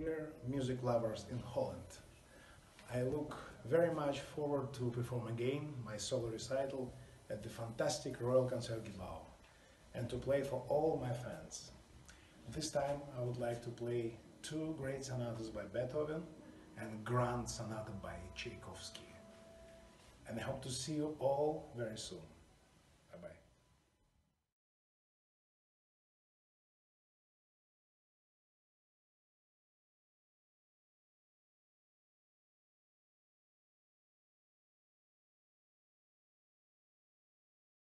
Dear music lovers in Holland, I look very much forward to perform again my solo recital at the fantastic Royal Concertgebouw and to play for all my fans. This time I would like to play two great sonatas by Beethoven and Grand Sonata by Tchaikovsky. And I hope to see you all very soon. Bye bye.